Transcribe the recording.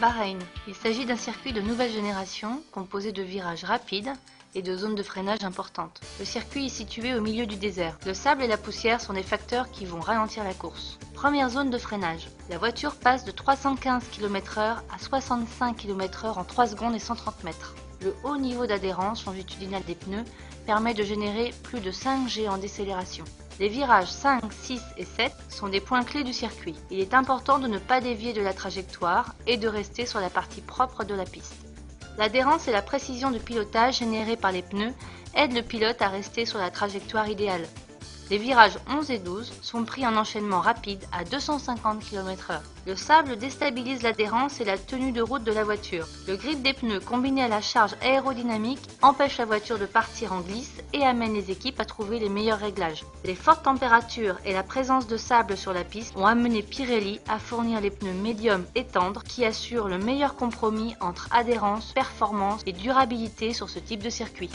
Bahreïn. Il s'agit d'un circuit de nouvelle génération composé de virages rapides et de zones de freinage importantes. Le circuit est situé au milieu du désert. Le sable et la poussière sont des facteurs qui vont ralentir la course. Première zone de freinage. La voiture passe de 315 km/h à 65 km/h en 3 secondes et 130 mètres. Le haut niveau d'adhérence longitudinal des pneus permet de générer plus de 5 G en décélération. Les virages 5, 6 et 7 sont des points clés du circuit. Il est important de ne pas dévier de la trajectoire et de rester sur la partie propre de la piste. L'adhérence et la précision de pilotage générées par les pneus aident le pilote à rester sur la trajectoire idéale. Les virages 11 et 12 sont pris en enchaînement rapide à 250 km/h. Le sable déstabilise l'adhérence et la tenue de route de la voiture. Le grip des pneus combiné à la charge aérodynamique empêche la voiture de partir en glisse et amène les équipes à trouver les meilleurs réglages. Les fortes températures et la présence de sable sur la piste ont amené Pirelli à fournir les pneus médiums et tendres qui assurent le meilleur compromis entre adhérence, performance et durabilité sur ce type de circuit.